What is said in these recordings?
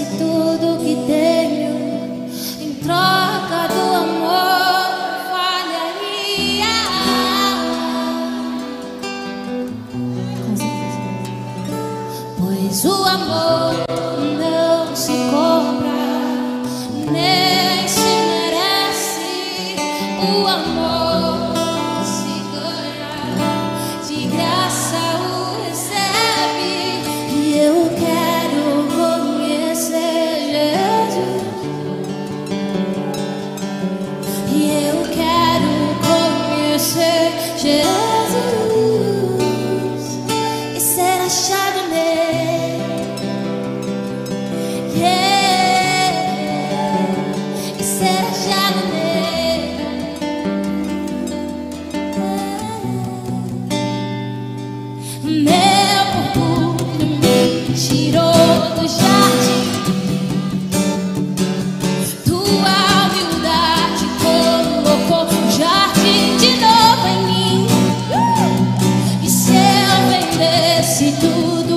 oferece tudo que tenho em troca do amor. Falharia. Com certeza. Pois o amor não se Chardonnay. si tú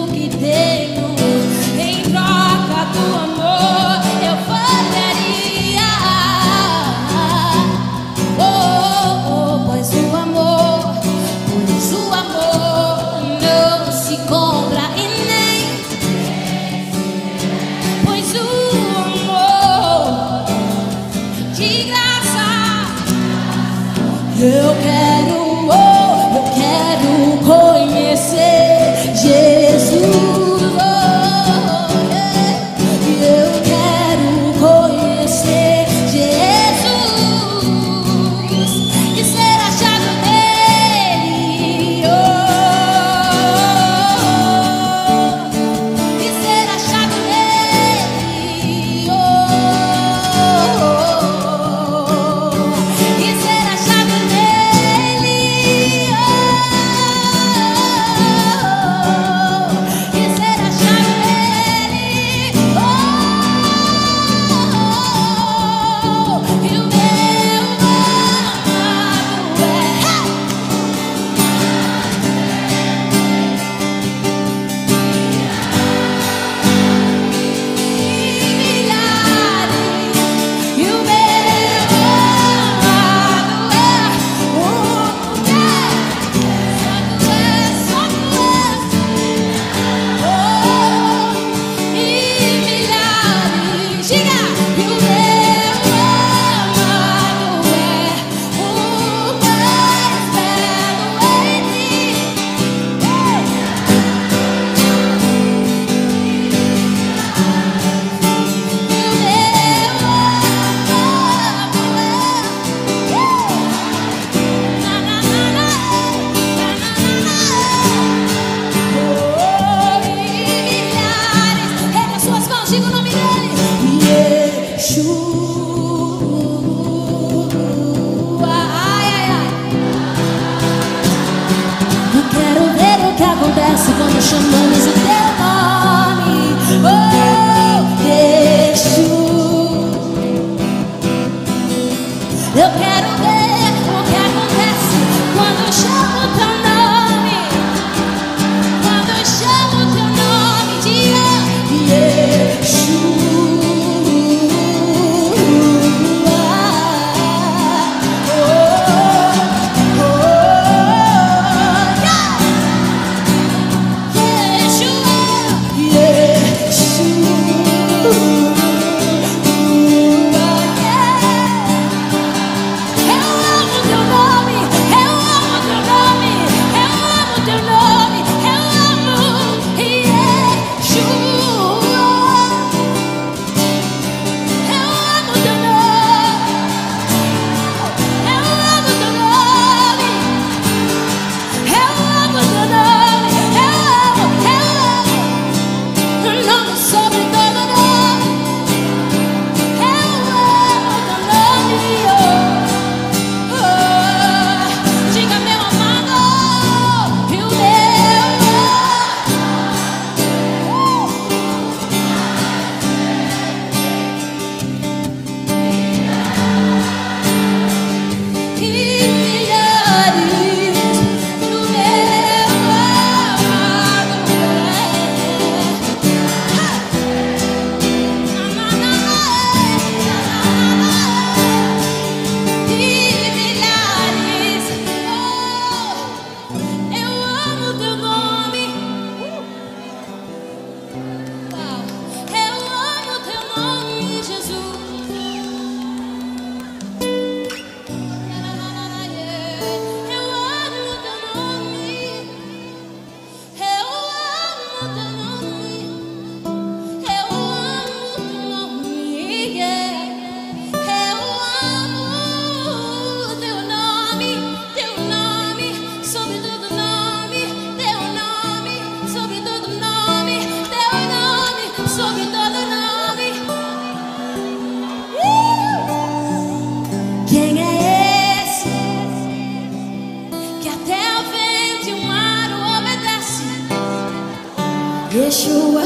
Yeshua.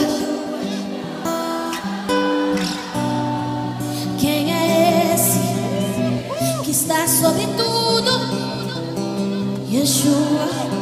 Quem é esse que está sobre tudo? Yeshua.